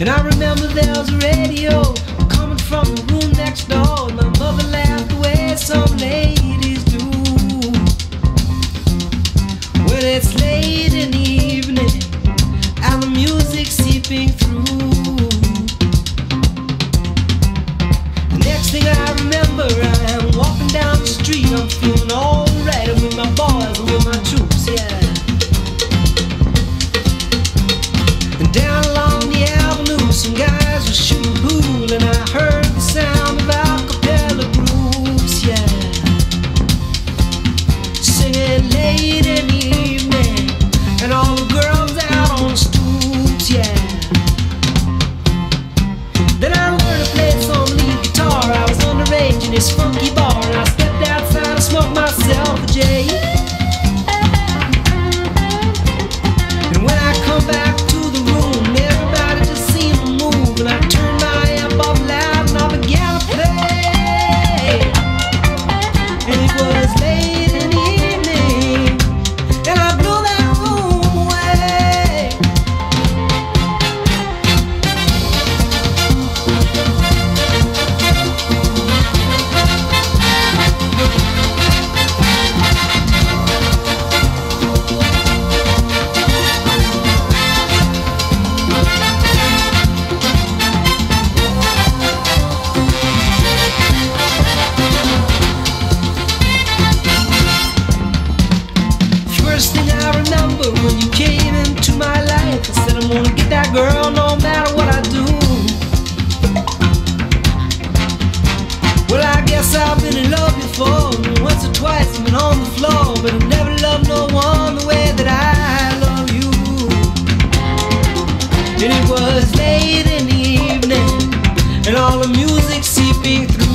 And I remember there was a radio coming from the room next door. And my mother laughed the way some ladies do. Well, it's late in the evening and the music seeping through. The next thing I remember, I am walking down the street, I'm feeling all. And it was late in the evening, and all the music seeping through.